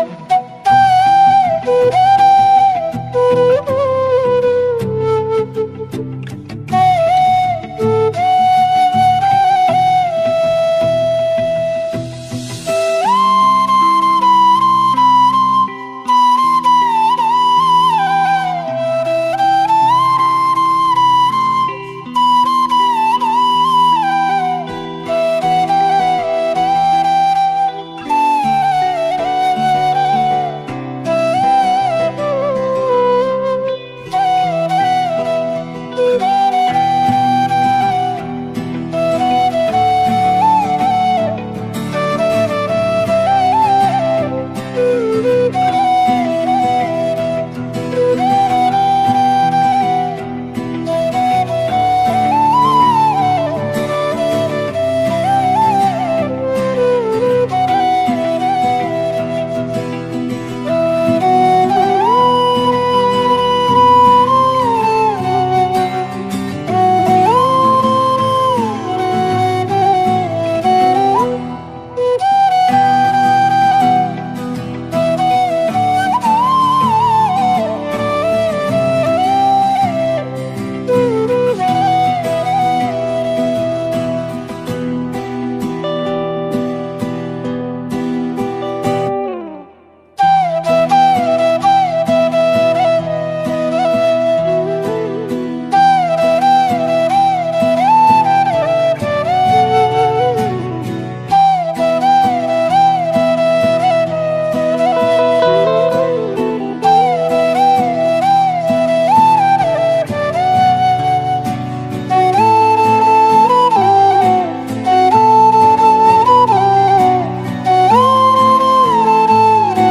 Bye.